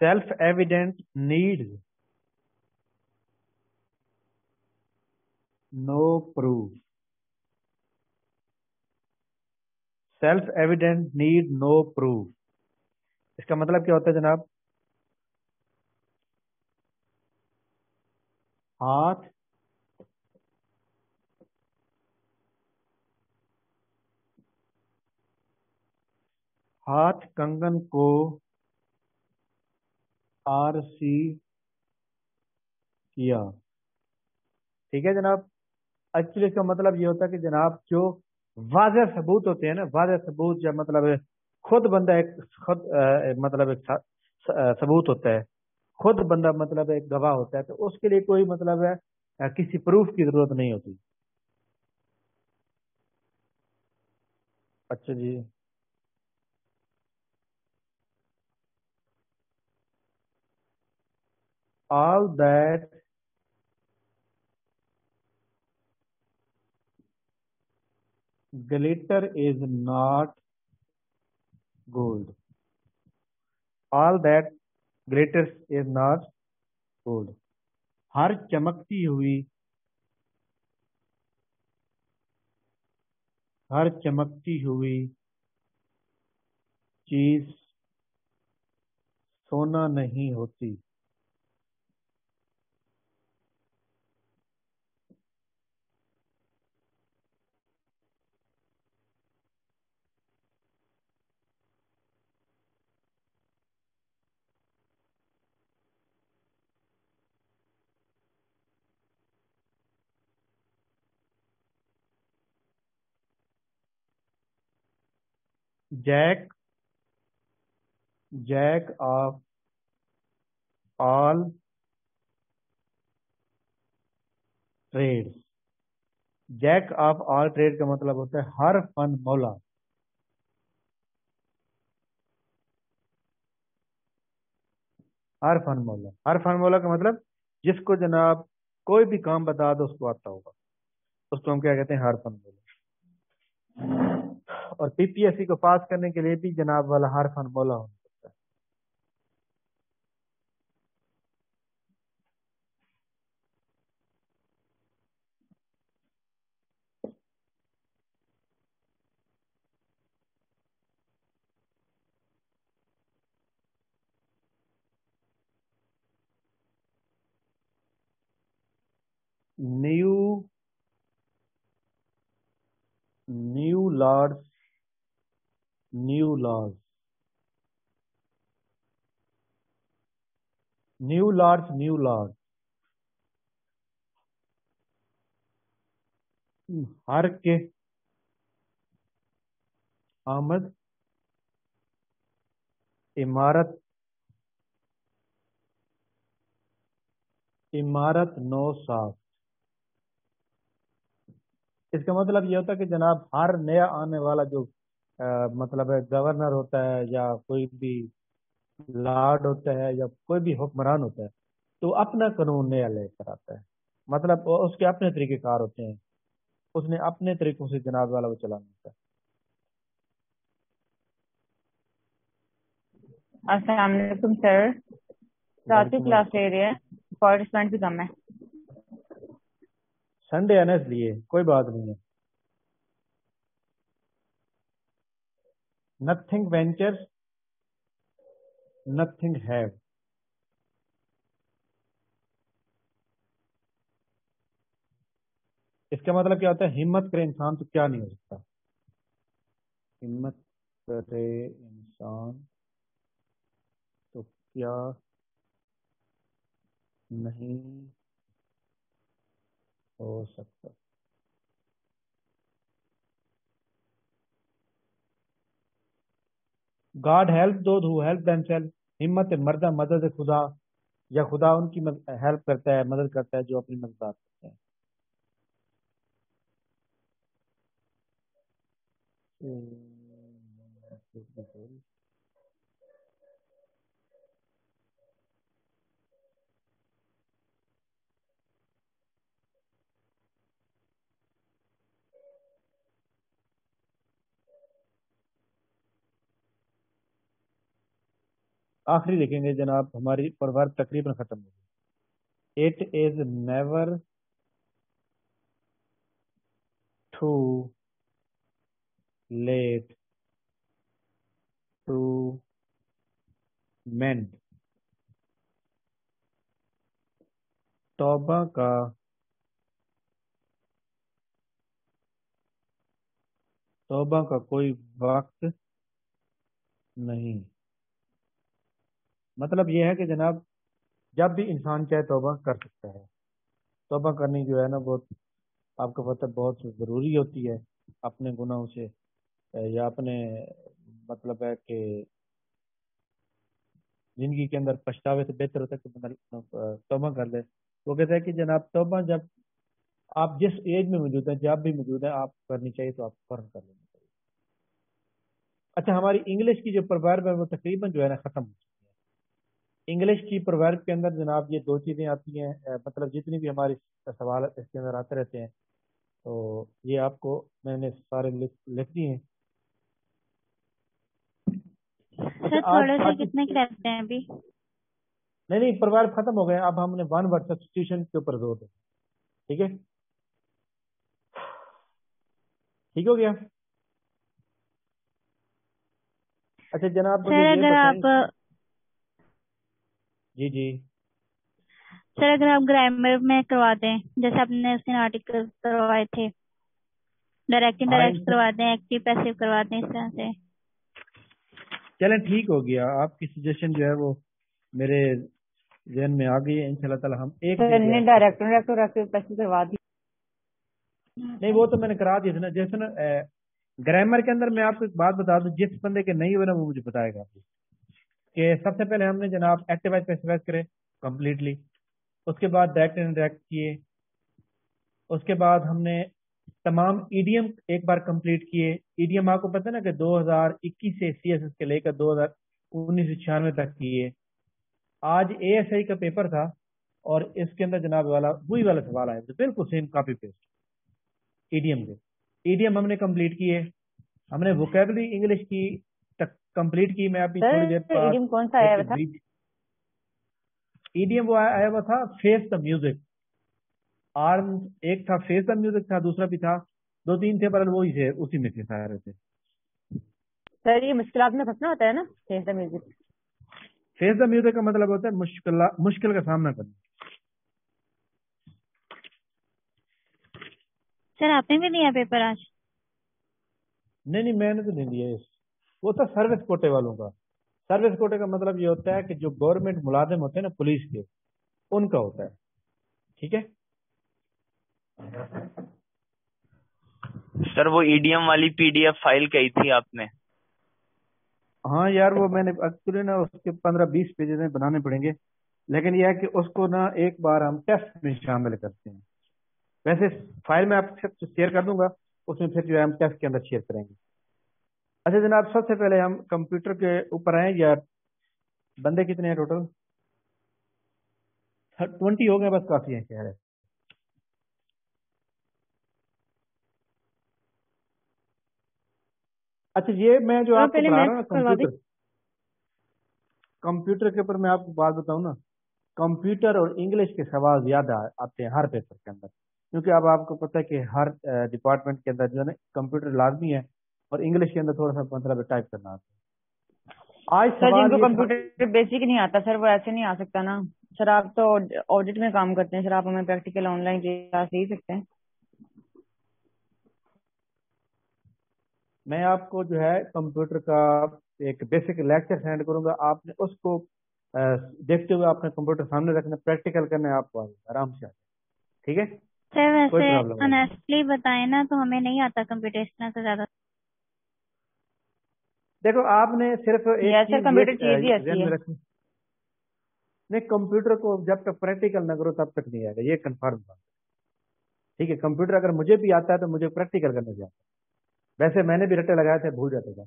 Self evident need no proof self evident need no proof इसका मतलब क्या होता है जनाब? हाथ हाथ कंगन को आर सी किया। ठीक है जनाब? एक्चुअली इसका मतलब ये होता है कि जनाब जो वाज सबूत होते हैं ना वाज सबूत जब मतलब खुद बंदा एक खुद आ, मतलब एक सबूत होता है। खुद बंदा मतलब एक गवाह होता है तो उसके लिए कोई मतलब है किसी प्रूफ की ज़रूरत नहीं होती। अच्छा जी। All that glitter is not gold all that glitters is not gold हर चमकती हुई हर चमकती हुई चीज़ सोना नहीं होती jack jack of all trade jack of all trade का मतलब होता है हर फन मौला। हर फन मौला। हर फन मौला का मतलब जिसको जनाब कोई भी काम बता दो उसको आता होगा। उसको हम क्या कहते हैं? हर फन मौला। और पीपीएससी को पास करने के लिए भी जनाब वाला हर फन बोला होना सकता है। New new lords new laws new laws new laws हर के आमद, इमारत इमारत नो साफ़ इसका मतलब यह होता है कि जनाब, हर नया आने वाला जो मतलब है गवर्नर होता है या कोई भी लॉर्ड होता है या कोई भी हुक्मरान होता है तो अपना कानून नया लेकर आता है। मतलब उसके अपने तरीके कार होते हैं। उसने अपने तरीकों से जनाब वाला वो चलाना होता है। सर। चौथी क्लास ले रही है। पार्टिसिपेंट भी कम है। संडे है ना इसलिए कोई बात नहीं है। Nothing ventures नथिंग हैव इसका मतलब क्या होता है? हिम्मत करे इंसान तो क्या नहीं हो सकता? हिम्मत करे इंसान तो क्या नहीं हो सकता? गॉड हेल्प दो हेल्प सेल्फ हिम्मत मर्दा, मदद खुदा, या खुदा उनकी हेल्प करता है, मदद करता है, जो अपनी मदद करते हैं Thank. Hmm, आखिरी लिखेंगे जनाब, हमारी प्रवर्ब तकरीबन खत्म हो गई। It is never too late to mend तौबा का तौबा का कोई वक्त नहीं। मतलब यह है कि जनाब, जब भी इंसान चाहे तोबा कर सकता है। तोबा करनी जो है ना बहुत, आपको पता बहुत ज़रूरी होती है अपने गुनाहों से, या अपने मतलब है कि ज़िंदगी के अंदर पछतावे से बेहतर होता है कि तोबा कर ले। वो कहते हैं कि जनाब तोबा जब आप जिस एज में मौजूद हैं, जब भी मौजूद है, आप करनी चाहिए तो आप फ़ौरन कर लेनी चाहिए। अच्छा हमारी इंग्लिश की जो प्रवर्ब है, वो तकरीबन जो है ना ख़त्म हो चुकी इंग्लिश की प्रवर्ब के अंदर जनाब ये दो चीज़ें आती हैं मतलब जितनी भी हमारी सवाल इसके अंदर आते रहते हैं तो ये आपको मैंने सारे लिख लिख दिए हैं। सर थोड़े से कितने हैं अभी? नहीं नहीं परिवार खत्म हो गए अब हमने वन वर्ड सब्सटीट्यूशन के ऊपर ज़ोर दें ठीक है? ठीक हो गया? अच्छा जनाब सर अगर आप जी जी। सर अगर आप ग्रामर में करवा दें जैसे आपने उस दिन आर्टिकल करवाए थे डायरेक्ट इनडायरेक्ट करवा दें एक्टिव पैसिव करवा दें इस तरह से। चलें ठीक हो गया। आपकी सजेशन जो है वो मेरे जहन में आ गई है। इंशाल्लाह ताला हम एक डायरेक्ट डायरेक्ट पैसे करवा दी। नहीं वो तो मैंने करा दिया था ना। जैसे ना ग्रामर के अंदर मैं आपको एक बात बता दूँ जिस बंदे के नहीं हुए ना वो मुझे बताएगा। कि सबसे पहले हमने जनाब एक्टिवाइज पैसिवाइज करे कंप्लीटली उसके बाद डायरेक्ट डायरेक्ट किए। उसके बाद हमने तमाम ईडीएम एक बार कंप्लीट किए। ईडीएम आपको पता है ना कि 2021 से सीएसएस के लेकर दो हज़ार उन्नीस छियानवे तक किए। आज एएसआई का पेपर था और इसके अंदर जनाब वाला, वही वाला सवाल आया। बिल्कुल सेम कॉपी पेस्ट ईडीएम के। ईडीएम हमने कंप्लीट किए। हमने वोकेबलरी इंग्लिश की कंप्लीट की मैं अभी थोड़ी देर ईडीएम कौन सा आया था? ईडीएम वो आया हुआ था फेस द म्यूज़िक आर्म एक था फेस द म्यूज़िक था दूसरा भी था। दो तीन थे पर वो ही थे उसी में थे सारे थे। सर ये मुश्किल में फंसना होता है ना face the music face the music का मतलब होता है मुश्किल मुश्किल का सामना करना। सर आपने भी दिया पेपर आज? नहीं नहीं मैंने तो नहीं दिया वो था सर्विस कोटे वालों का। सर्विस कोटे का मतलब ये होता है कि जो गवर्नमेंट मुलाजिम होते हैं ना पुलिस के उनका होता है। ठीक है? सर वो ईडीएम e वाली पीडीएफ फ़ाइल कही थी आपने? हाँ यार वो मैंने एक्चुअली ना उसके पंद्रह बीस पेजेस में बनाने पड़ेंगे। लेकिन यह है कि उसको ना एक बार हम टेस्ट में शामिल करते हैं। वैसे फ़ाइल में आपसे शेयर कर दूँगा उसमें फिर जो है हम टेस्ट के अंदर शेयर करेंगे। अच्छा जनाब सबसे पहले हम कंप्यूटर के ऊपर आए या बंदे कितने हैं टोटल ट्वेंटी हो गए बस काफ़ी है कह रहे अच्छा ये मैं जो आपको पढ़ा रहा हूँ कंप्यूटर कंप्यूटर के ऊपर मैं आपको बात बताऊँ ना कंप्यूटर और इंग्लिश के सवाल ज़्यादा आते हैं हर पेपर के अंदर। क्योंकि अब आपको पता है कि हर डिपार्टमेंट के अंदर जो है ना कंप्यूटर लाजमी है। और इंग्लिश के अंदर थोड़ा सा मतलब टाइप करना आता है। आज सर जिनको कंप्यूटर बेसिक नहीं आता सर वो ऐसे नहीं आ सकता ना। सर आप तो ऑडिट में काम करते हैं सर आप हमें प्रैक्टिकल ऑनलाइन क्लास दे सकते हैं। मैं आपको जो है कंप्यूटर का एक बेसिक लेक्चर सेंड करूँगा। आपने उसको देखते हुए आपने कंप्यूटर सामने रखना प्रैक्टिकल करना है आपको आराम से ठीक है? सर वैसे ऑनेस्टली बताए ना तो हमें नहीं आता कंप्यूटर इतना से ज़्यादा देखो आपने सिर्फ़ एक कंप्यूटर चीज़ ही अच्छी है। नहीं कंप्यूटर को जब तक प्रैक्टिकल ना करो तब तक नहीं आएगा। ये कंफर्म बात ठीक है कंप्यूटर अगर मुझे भी आता है तो मुझे प्रैक्टिकल करने जाता है। वैसे मैंने भी रट्टे लगाए थे भूल जाते थे।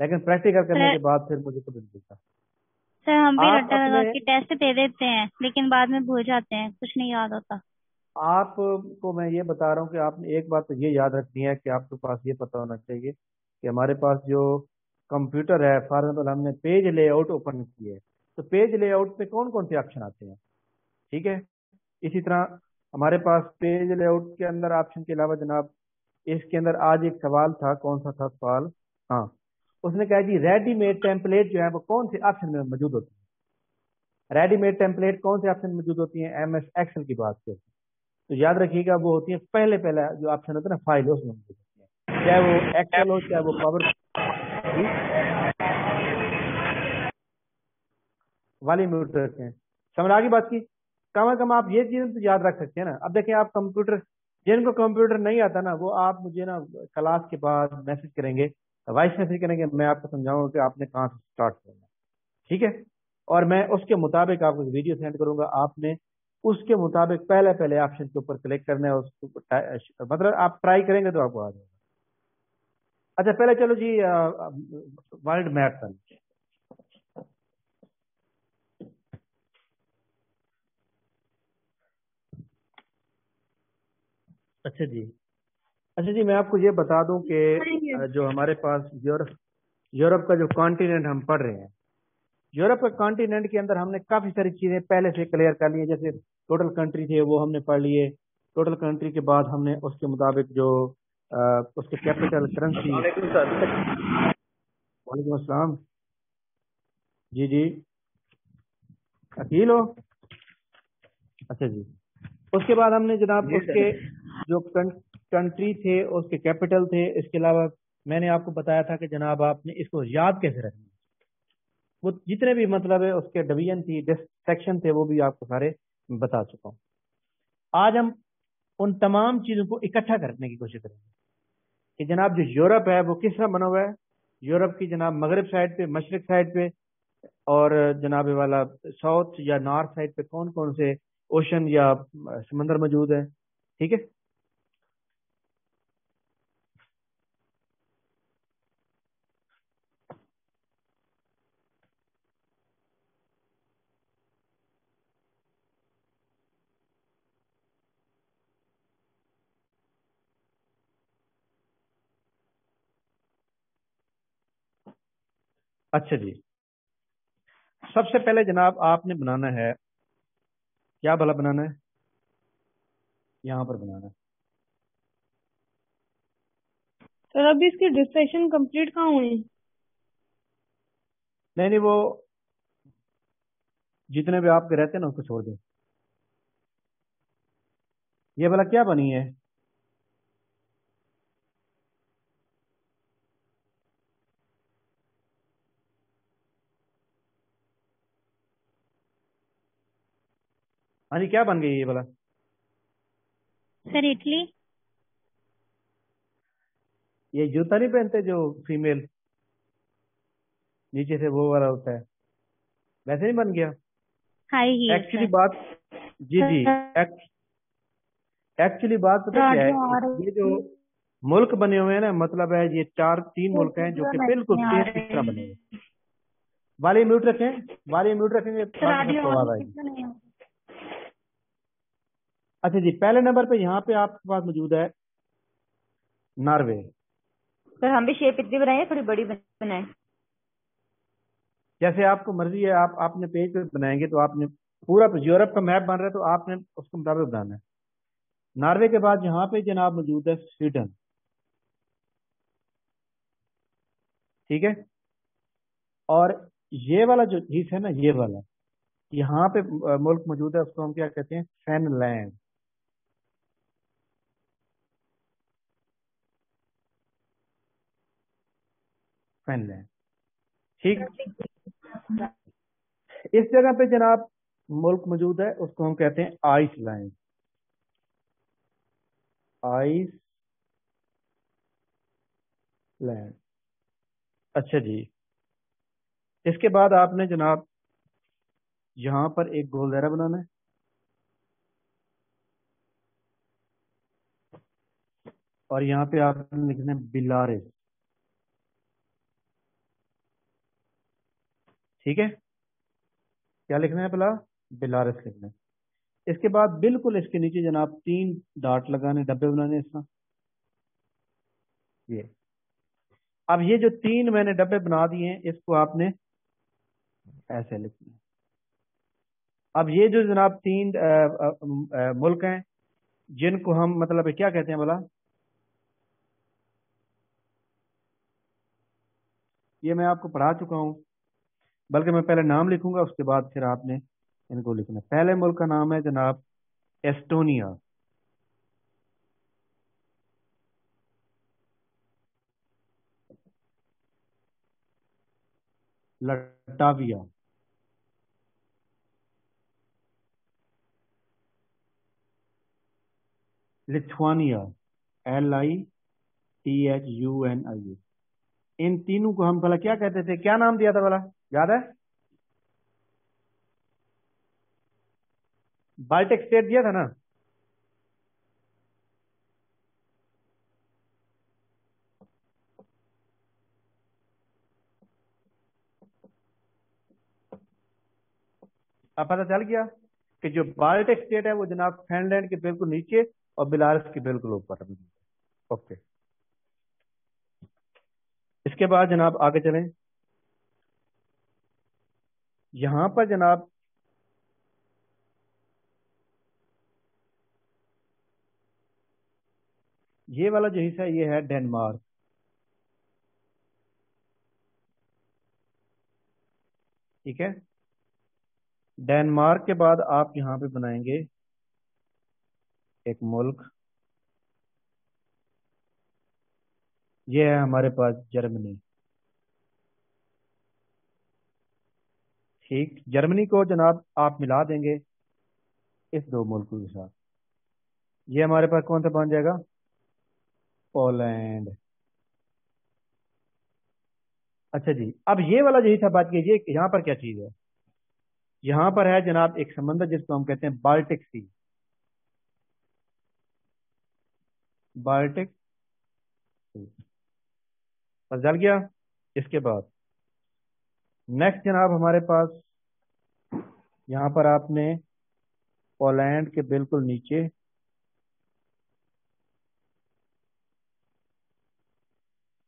लेकिन प्रैक्टिकल करने के बाद फिर मुझे कभी नहीं मिलता सर हम भी रट्टा लगा के टेस्ट दे देते हैं लेकिन बाद में भूल जाते हैं कुछ नहीं याद होता। आपको मैं ये बता रहा हूँ कि आपने एक बात तो ये याद रखनी है कि आपके पास ये पता होना चाहिए कि हमारे पास जो कंप्यूटर है फॉर एग्ज़ाम्पल हमने पेज लेआउट ओपन है तो पेज लेआउट पे कौन कौन से ऑप्शन आते हैं? ठीक है? इसी तरह हमारे पास पेज लेआउट के अंदर ऑप्शन के अलावा जनाब, इसके अंदर आज एक सवाल था, कौन सा था सवाल? हाँ उसने कहा जी रेडीमेड टेम्पलेट जो है वो कौन से ऑप्शन में मौजूद होती है? रेडीमेड टेम्पलेट कौन से ऑप्शन में मौजूद होती है? एम एस एक्सल की बात करते तो याद रखिएगा, वो होती है पहले पहले जो ऑप्शन होता है ना फ़ाइल उसमें होती है। चाहे वो एक्सेल हो, चाहे वो पावर वाली म्यूट रखते हैं। समझ आगे बात की? कम अज कम आप ये चीज़ें तो याद रख सकते हैं ना। अब देखें, आप कंप्यूटर जिनको कंप्यूटर नहीं आता ना, वो आप मुझे ना क्लास के बाद मैसेज करेंगे वॉइस मैसेज करेंगे, मैं आपको समझाऊँगा कि आपने कहाँ से स्टार्ट करना ठीक है? और मैं उसके मुताबिक आपको वीडियो सेंड करूँगा। आपने उसके मुताबिक पहले पहले ऑप्शन के ऊपर क्लिक करना है, उसको मतलब आप ट्राई करेंगे तो आपको आ जाएगा। अच्छा पहले चलो जी वर्ल्ड मैप कर अच्छा जी। अच्छा जी मैं आपको ये बता दूँ कि जो हमारे पास यूरोप यूरोप का जो कॉन्टिनेंट हम पढ़ रहे हैं यूरोप के कॉन्टिनेंट के अंदर हमने काफ़ी सारी चीज़ें पहले से क्लियर कर ली है जैसे टोटल कंट्री थे वो हमने पढ़ लिए टोटल कंट्री के बाद हमने उसके मुताबिक जो उसके कैपिटल करेंसी वालेकुम अस्सलाम जी जी। अकील हो? अच्छा जी। उसके बाद हमने जनाब उसके जो कंट्री थे उसके कैपिटल थे इसके अलावा मैंने आपको बताया था कि जनाब आपने इसको याद कैसे रखना वो जितने भी मतलब है उसके डिवीज़न थी सेक्शन थे वो भी आपको सारे बता चुका हूँ। आज हम उन तमाम चीज़ों को इकट्ठा करने की कोशिश करेंगे। कि जनाब जो यूरोप है, वो किस तरह बना हुआ है? यूरोप की जनाब मगरब साइड पे, मशरक साइड पे और जनाब वाला साउथ या नॉर्थ साइड पे कौन कौन से ओशन या समंदर मौजूद है? ठीक है? अच्छा जी। सबसे पहले जनाब आपने बनाना है क्या भला बनाना है? यहाँ पर बनाना है। सर अभी इसकी डिस्ट्रेक्शन कंप्लीट कहाँ हुई? नहीं नहीं वो जितने भी आपके रहते हैं ना उसको छोड़ दें। ये भला क्या बनी है? हाँ जी क्या बन गई ये भला सर इटली ये जूता नहीं पहनते जो फीमेल नीचे से वो वाला होता है। वैसे नहीं बन गया? हाई हील एक्चुअली बात जी जी। एक्चुअली बात पता क्या है? ये जो मुल्क बने हुए हैं ना मतलब है ये चार तीन मुल्क हैं जो कि बिल्कुल सेम इस तरह बने हुए वाले म्यूट रखें वाले म्यूट रखेंगे आएगी। अच्छा जी पहले नंबर पे यहाँ पे आपके पास मौजूद है नॉर्वे। सर हम भी शेप इतनी बनाए थोड़ी बड़ी बनाए। जैसे आपको मर्ज़ी है आप आपने पेज पे बनाएँगे तो आपने पूरा यूरोप का मैप बन रहा है तो आपने उसके मुताबिक बनाना है। नॉर्वे के बाद यहाँ पे जनाब मौजूद है स्वीडन। ठीक है? और ये वाला जो हिस्सा है ना ये वाला यहाँ पे मुल्क मौजूद है उसको हम क्या कहते हैं? फिनलैंड। फिनलैंड ठीक? इस जगह पे जनाब मुल्क मौजूद है, उसको हम कहते हैं आइस आइसलैंड। आइस लैंड अच्छा जी। इसके बाद आपने जनाब यहाँ पर एक गोल दायरा बनाना है। और यहाँ पे आपने लिखना है बिलारिस। ठीक है? क्या लिखना है पहला? बिलारस लिखना है। इसके बाद बिल्कुल इसके नीचे जनाब तीन डाट लगाने डब्बे बनाने इसका। ये। अब ये जो तीन मैंने डब्बे बना दिए हैं इसको आपने ऐसे लिखना अब ये जो जनाब तीन आ, आ, आ, मुल्क हैं जिनको हम मतलब क्या कहते हैं बोला ये मैं आपको पढ़ा चुका हूँ। बल्कि मैं पहले नाम लिखूँगा, उसके बाद फिर आपने इनको लिखना। पहले मुल्क का नाम है जनाब Estonia. Latvia. Lithuania. L I T H U N I इन तीनों को हम भला क्या कहते थे? क्या नाम दिया था भला? याद है? बाल्टिक स्टेट दिया था ना? अब पता चल गया कि जो बाल्टिक स्टेट है वो जनाब फिनलैंड के बिल्कुल नीचे और बिलारस के बिल्कुल ऊपर ओके। इसके बाद जनाब आगे चलें। यहाँ पर जनाब, ये वाला जो हिस्सा ये है डेनमार्क। ठीक है? डेनमार्क के बाद आप यहाँ पे बनाएँगे एक मुल्क। ये है हमारे पास जर्मनी। ठीक जर्मनी को जनाब आप मिला देंगे इस दो मुल्कों के साथ। ये हमारे पास कौन सा बन जाएगा? पोलैंड। अच्छा जी, अब ये वाला यही था, बात की ये यहाँ पर क्या चीज़ है? यहाँ पर है जनाब एक समंदर जिसको हम कहते हैं बाल्टिक सी। बाल्टिक बस जल गया। इसके बाद नेक्स्ट जनाब, हमारे पास यहाँ पर आपने पोलैंड के बिल्कुल नीचे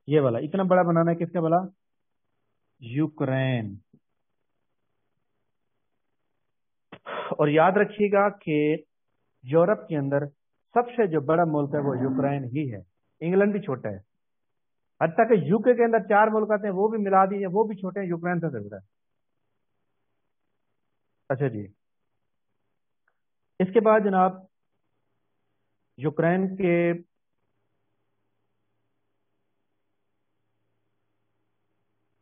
ये वाला, इतना बड़ा बनाना है किसका वाला? यूक्रेन। और याद रखिएगा कि यूरोप के अंदर सबसे जो बड़ा मुल्क है वो यूक्रेन ही है। इंग्लैंड भी छोटा है। हत्या कि यूके के अंदर चार मुल्क आते हैं, वो भी मिला दीजिए वो भी छोटे हैं, यूक्रेन से ज़्यादा अच्छा जी। इसके बाद जनाब, यूक्रेन के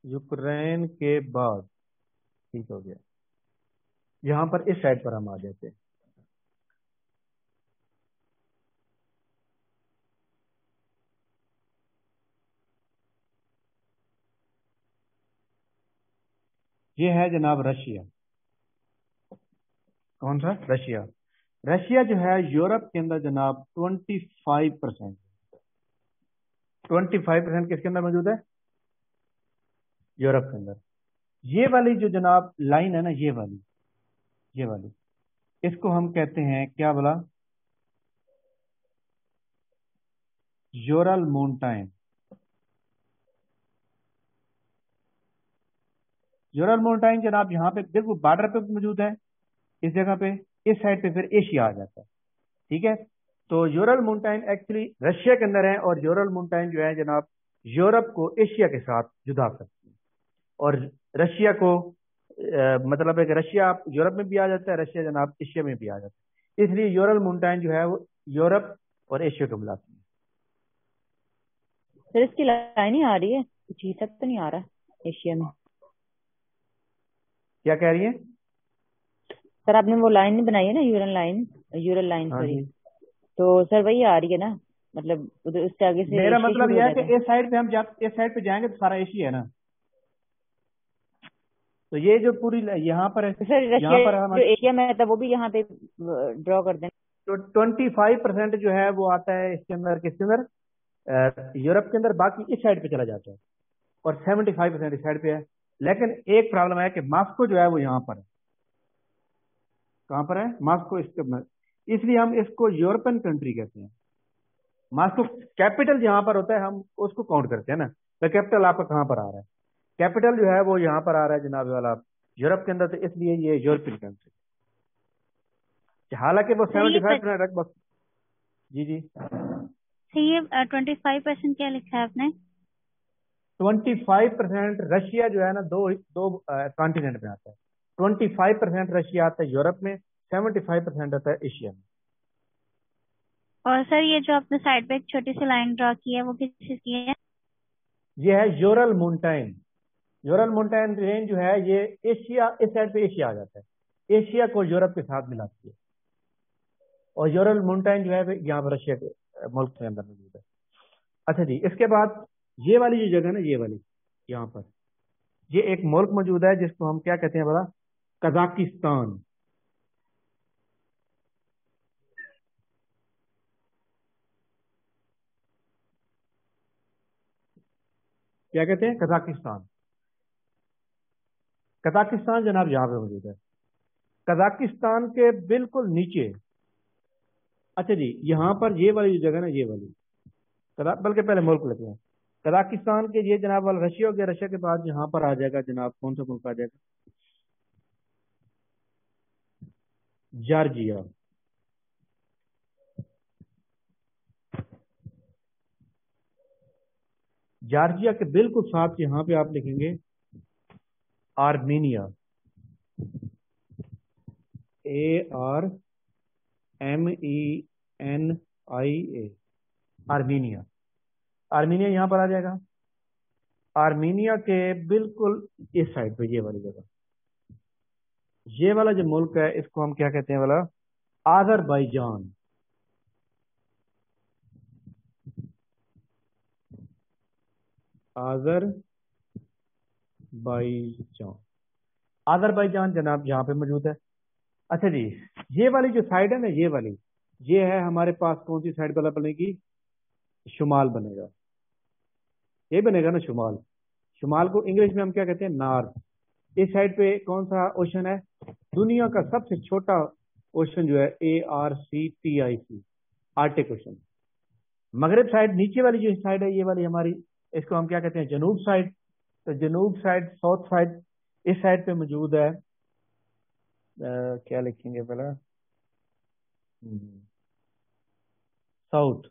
यूक्रेन के बाद, ठीक हो गया। यहाँ पर इस साइड पर हम आ जाते हैं। ये है जनाब रशिया। कौन सा? रशिया। रशिया जो है, यूरोप के अंदर जनाब 25 परसेंट ट्वेंटी फाइव परसेंट किसके अंदर मौजूद है? यूरोप के अंदर। ये वाली जो जनाब लाइन है ना, ये वाली ये वाली, इसको हम कहते हैं, क्या बोला? यूरल माउंटाइन यूरल माउंटाइन जनाब यहाँ पे बिल्कुल बॉर्डर पे मौजूद है। इस जगह पे इस साइड पे फिर एशिया आ जाता है। ठीक है? तो यूरल माउंटाइन एक्चुअली रशिया के अंदर है और यूरल माउंटाइन जो है जनाब यूरोप को एशिया के साथ जुदा करती है। और रशिया को आ, मतलब है कि रशिया यूरोप में भी आ जाता है रशिया जनाब एशिया में भी आ जाता है। इसलिए यूरल माउंटाइन जो है वो यूरोप और एशिया को मिलाती है। सर इसकी लाइन ही आ रही है? ही तक तो नहीं आ रहा एशिया में। क्या कह रही है? सर आपने वो लाइन नहीं बनाई है ना Ural line? Ural line sorry तो सर वही आ रही है ना मतलब उधर उसके आगे से मेरा मतलब यह है कि इस साइड पे हम इस साइड पे जाएँगे तो सारा एशिया है ना। तो ये जो पूरी यहाँ पर है सर यहाँ पर हम जो एशिया में था वो भी यहाँ पे ड्रॉ कर दें। तो ट्वेंटी फाइव परसेंट जो है वो आता है इसके अंदर किसके अंदर? यूरोप के अंदर बाकी इस साइड पे चला जाता है। और सेवेंटी फाइव परसेंट इस साइड पे है। लेकिन एक प्रॉब्लम है कि मास्को जो है वो यहाँ पर है। कहाँ पर है? मास्को इसके इसलिए हम इसको यूरोपियन कंट्री कहते हैं। मास्को कैपिटल जहाँ पर होता है हम उसको काउंट करते हैं ना। तो कैपिटल आपका कहाँ पर आ रहा है? कैपिटल जो है वो यहाँ पर आ रहा है जनाब वाला यूरोप के अंदर तो इसलिए ये यूरोपियन कंट्री हालाँकि वो सेवेंटी फाइव परसेंट जी जी। ये ट्वेंटी फाइव परसेंट क्या लिखा है आपने? ट्वेंटी फाइव परसेंट रशिया जो है ना दो दो कॉन्टिनेंट में आता है। ट्वेंटी फाइव परसेंट रशिया आता है यूरोप में सेवेंटी फाइव परसेंट आता है एशिया में। और सर ये जो आपने साइड पे एक छोटी सी लाइन ड्रॉ की है वो किस चीज़ की है? ये है Ural mountain Ural mountain range जो है ये एशिया इस साइड पे एशिया आ जाता है। एशिया को यूरोप के साथ मिलाती है। और यूरल माउंटेन जो है यहाँ पर रशिया के मुल्क के अंदर मौजूद है। अच्छा जी इसके बाद ये वाली जो जगह ना, ये वाली, यहाँ पर। ये एक मुल्क मौजूद है, जिसको हम क्या कहते हैं बड़ा? कजाकिस्तान। क्या कहते हैं? कजाकिस्तान। कजाकिस्तान जनाब यहाँ पे मौजूद है। कजाकिस्तान के बिल्कुल नीचे। अच्छा जी, यहाँ पर ये वाली जगह ना, ये वाली। बल्कि पहले मुल्क लेते हैं। कजाकिस्तान के ये जनाब वाला रशिया हो गया रशिया के बाद यहाँ पर आ जाएगा जनाब, कौन सा मुल्क आ जाएगा? जॉर्जिया। जॉर्जिया के बिल्कुल साथ यहाँ पे आप लिखेंगे, Armenia. A R M E N I A Armenia. Armenia यहाँ पर आ जाएगा। आर्मीनिया के बिल्कुल इस साइड पे, ये वाली जगह। ये वाला जो मुल्क है, इसको हम क्या कहते हैं वाला? आजरबाईजान आजर बाईजान आजरबाईजान जनाब यहाँ पे मौजूद है। अच्छा जी, ये वाली जो साइड है ना, ये वाली, ये है हमारे पास कौन सी साइड वाला बनेगी? शुमाल बनेगा। ये बनेगा ना शुमाल। शुमाल को इंग्लिश में हम क्या कहते हैं? नॉर्थ इस साइड पे कौन सा ओशन है? दुनिया का सबसे छोटा ओशन जो है A R C T I C Arctic ocean मगरब साइड नीचे वाली जो साइड है ये वाली हमारी इसको हम क्या कहते हैं? जनूब साइड तो जनूब साइड साउथ साइड इस साइड पे मौजूद है। आ, क्या लिखेंगे पहला? साउथ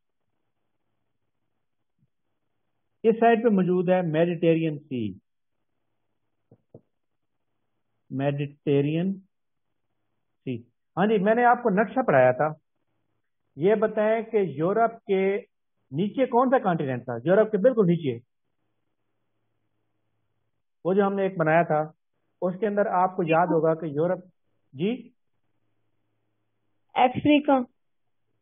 इस साइड पे मौजूद है मेडिटेरियन सी। मेडिटेरियन सी। हाँ जी मैंने आपको नक्शा पढ़ाया था। ये बताएँ कि यूरोप के नीचे कौन सा कॉन्टिनेंट था? यूरोप के बिल्कुल नीचे। वो जो हमने एक बनाया था उसके अंदर आपको याद होगा कि यूरोप जी? अफ्रीका।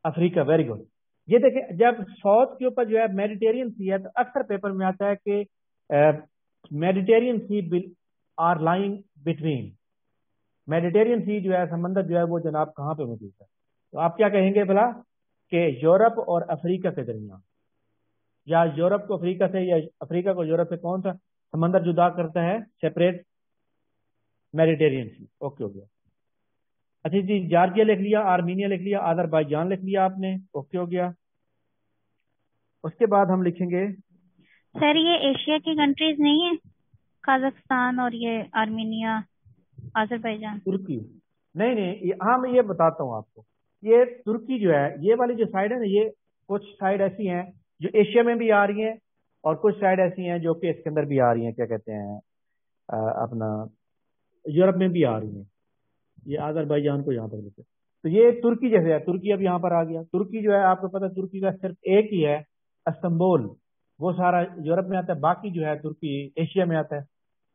अफ्रीका वेरी गुड ये देखें जब साउथ के ऊपर जो है मेडिटेरियन सी है तो अक्सर पेपर में आता है कि Mediterranean sea are lying between. Mediterranean sea जो है समंदर जो है, वो जनाब कहाँ पे मौजूद है? तो आप क्या कहेंगे भला? कि यूरोप और अफ्रीका के दरमियान। या यूरोप को अफ्रीका से, या अफ्रीका को यूरोप से कौन सा समंदर जुदा करता है? सेपरेट मेडिटेरियन सी। ओके, हो गया। अच्छा जी जार्जिया लिख लिया आर्मीनिया लिख लिया आजरबाईजान लिख लिया आपने ओके हो गया। उसके बाद हम लिखेंगे। सर ये एशिया की कंट्रीज़ नहीं है? काजाकिस्तान और ये आर्मीनिया आजरबाईजान तुर्की। नहीं नहीं हाँ मैं ये बताता हूँ आपको। ये तुर्की जो है ये वाली जो साइड है ना ये कुछ साइड ऐसी हैं जो एशिया में भी आ रही हैं और कुछ साइड ऐसी हैं जो कि इसके अंदर भी आ रही हैं क्या कहते हैं अपना यूरोप में भी आ रही हैं। ये आजरबाईजान को यहाँ पर लिखे तो ये तुर्की जैसे है, तुर्की अब यहाँ पर आ गया। तुर्की जो है, आपको पता है, तुर्की का सिर्फ़ एक ही है अस्तंबुल वो सारा यूरोप में आता है, बाकी जो है, तुर्की एशिया में आता है।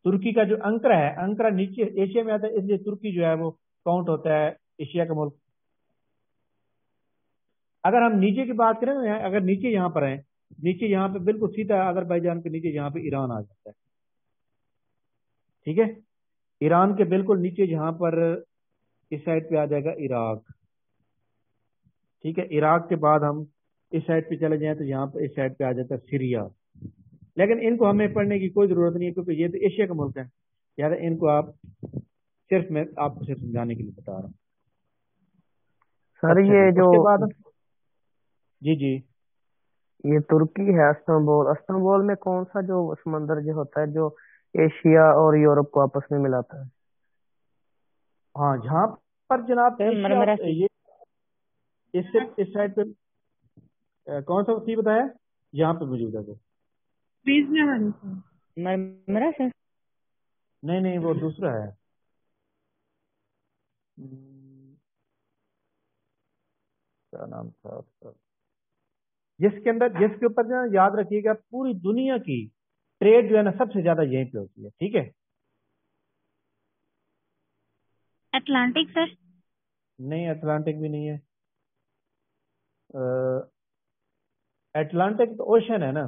तुर्की का जो अंकरा है अंकरा नीचे एशिया में आता है, इसलिए तुर्की जो है, वो काउंट होता है एशिया का मुल्क। अगर हम नीचे की बात करें ना अगर नीचे यहाँ पर है नीचे यहाँ पे बिल्कुल सीधा अजरबैजान के नीचे यहाँ पे ईरान आ जाता है। ठीक है? ईरान के बिल्कुल नीचे यहाँ पर इस साइड पे आ जाएगा इराक। ठीक है इराक के बाद हम इस साइड पे चले जाएँ तो यहाँ पे इस साइड पे आ जाता है सीरिया। लेकिन इनको हमें पढ़ने की कोई ज़रूरत नहीं है क्योंकि ये तो एशिया का मुल्क है। यार इनको आप सिर्फ़ मैं आपको सिर्फ़ समझाने के लिए बता रहा हूँ। सर अच्छा ये जो जी जी। ये तुर्की है इस्तांबुल। इस्तांबुल में कौन सा जो समंदर जो होता है जो एशिया और यूरोप को आपस में मिलाता है? हाँ जहाँ पर जनाब एशिया ये इस इस साइड पे कौन सा सी बताया? यहाँ पे मौजूद है वो। बीच में मरमरा सर नहीं नहीं वो दूसरा है। क्या नाम था उसका? जिसके अंदर जिसके ऊपर जो याद रखिएगा पूरी दुनिया की ट्रेड जो है ना सबसे ज़्यादा यहीं पे होती है ठीक है? अटलांटिक सर नहीं अटलांटिक भी नहीं है। अटलांटिक तो ओशन है ना?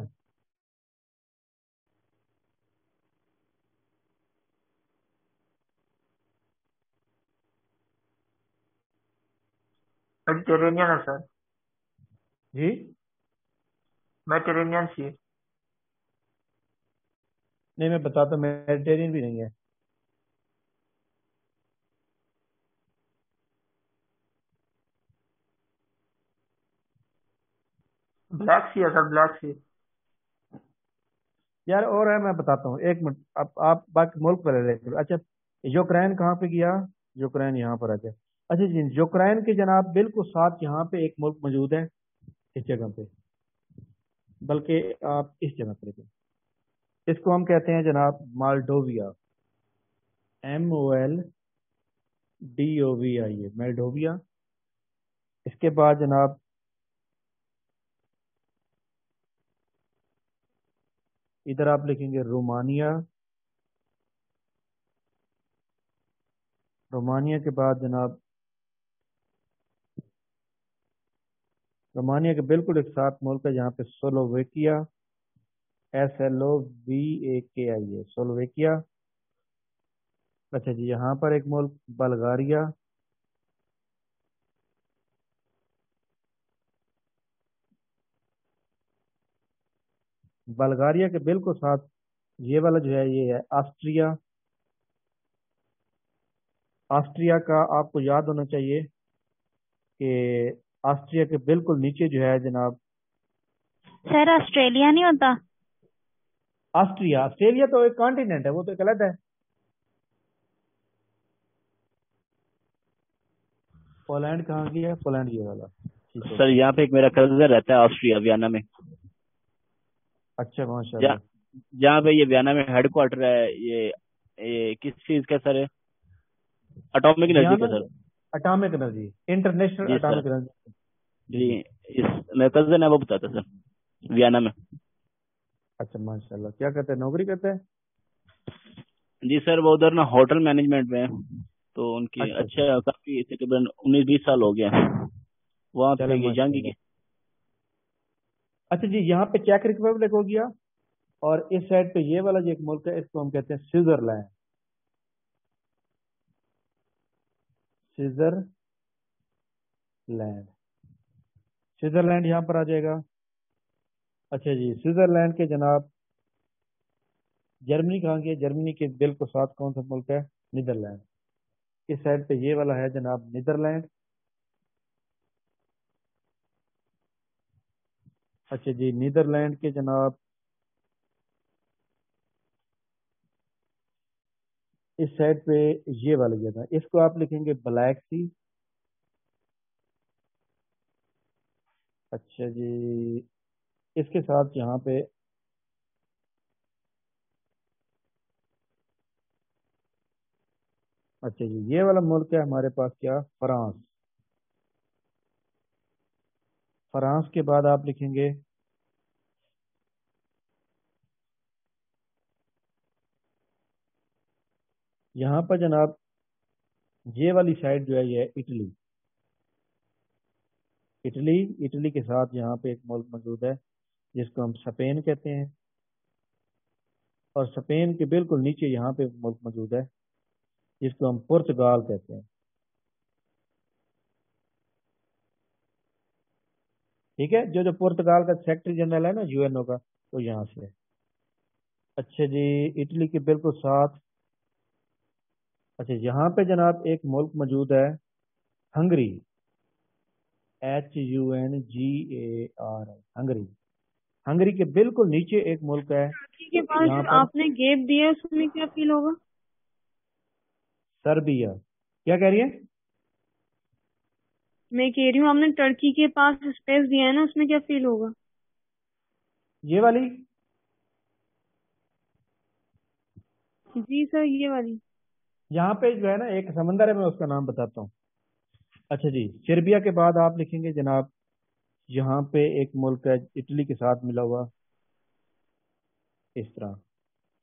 मेडिटेरेनियन है सर जी? मेडिटेरेनियन सी नहीं मैं बताता मेडिटेरियन भी नहीं है। ब्लैक सी है, सर, ब्लैक सी। यार, और है, मैं बताता हूँ, एक मिनट, आप आप बाकी मुल्क पर लेते अच्छा यूक्रेन कहाँ पे गया? यूक्रेन यहाँ पर आ गया। अच्छा जी, यूक्रेन के जनाब, बिल्कुल साथ यहाँ पे एक मुल्क मौजूद है, इस जगह पे। बल्कि आप इस जगह पर इसको हम कहते हैं जनाब Moldova. M O L D O V I है मालडोविया। इसके बाद जनाब इधर आप लिखेंगे रोमानिया। रोमानिया के बाद जनाब, रोमानिया के बिल्कुल एक साथ मुल्क है, जहाँ पे Slovakia S L O V A K I है सोलोवेकिया। अच्छा जी, यहाँ पर एक मुल्क, बल्गारिया। बल्गारिया के बिल्कुल साथ ये वाला जो है ये है ऑस्ट्रिया। ऑस्ट्रिया का आपको याद होना चाहिए कि ऑस्ट्रिया के बिल्कुल नीचे जो है जनाब। सर ऑस्ट्रेलिया नहीं होता? ऑस्ट्रिया। ऑस्ट्रेलिया तो एक कॉन्टिनेंट है वो तो एक अलग है। पोलैंड कहाँ की है? पोलैंड ये वाला। सर यहाँ पे एक मेरा कज़न रहता है ऑस्ट्रिया वियना में। अच्छा माशाल्लाह। जहाँ पे ये वियना में हेडक्वार्टर है ये ये किस चीज़ का सर है? अटोमिक एनर्जी का sir. Atomic energy international. Atomic energy जी इस मेरा कज़न है वो बताता सर वियना में। अच्छा माशाल्लाह क्या करते हैं नौकरी करते हैं? जी सर वो उधर ना होटल मैनेजमेंट में है तो उनकी अच्छा, अच्छा काफ़ी तकरीबन उन्नीस बीस साल हो गया वहाँ पे जंग की। अच्छा जी, यहाँ पे चेक रिपब्लिक हो गया और इस साइड पे ये वाला जो एक मुल्क है, इसको हम कहते हैं स्विट्जरलैंड स्विट्जरलैंड स्विट्जरलैंड यहाँ पर आ जाएगा। अच्छा जी स्विट्जरलैंड के जनाब, जर्मनी कहाँ गया जर्मनी के बिल्कुल साथ कौन सा मुल्क है? नीदरलैंड इस साइड पे ये वाला है जनाब नीदरलैंड अच्छा जी, नीदरलैंड के जनाब, इस साइड पे ये वाली जगह इसको आप लिखेंगे ब्लैक सी। अच्छा जी, इसके साथ यहाँ पे अच्छा जी, ये वाला मुल्क है हमारे पास क्या? फ्रांस। फ्रांस के बाद आप लिखेंगे। यहाँ पर जनाब, ये वाली साइड जो है, ये इटली। इटली इटली के साथ यहाँ पे एक मुल्क मौजूद है, जिसको हम स्पेन कहते हैं। और स्पेन के बिल्कुल नीचे यहाँ पे मुल्क मौजूद है, जिसको हम पुर्तगाल कहते हैं। ठीक है? जो जो पुर्तगाल का सेक्रेटरी जनरल है ना यूएनओ का वो यहाँ से है। अच्छा जी इटली के बिल्कुल साथ। अच्छा यहाँ पे जनाब एक मुल्क मौजूद है Hungary. H U N G A R I Hungary. Hungary के बिल्कुल नीचे एक मुल्क है के पास पर आपने गेप दिया है उसमें क्या फील होगा। सर्बिया। क्या कह रही है? मैं कह रही हूँ आपने टर्की के पास स्पेस दिया है ना उसमें क्या फील होगा? ये वाली? जी सर ये वाली। यहाँ पे जो है ना एक समंदर है मैं उसका नाम बताता हूँ। अच्छा जी सर्बिया के बाद आप लिखेंगे जनाब यहाँ पे एक मुल्क है इटली के साथ मिला हुआ। इस तरह।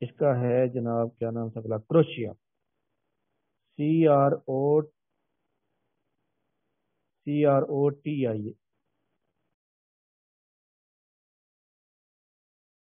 इसका है जनाब क्या नाम था बोला? Croatia. C R O C R O T I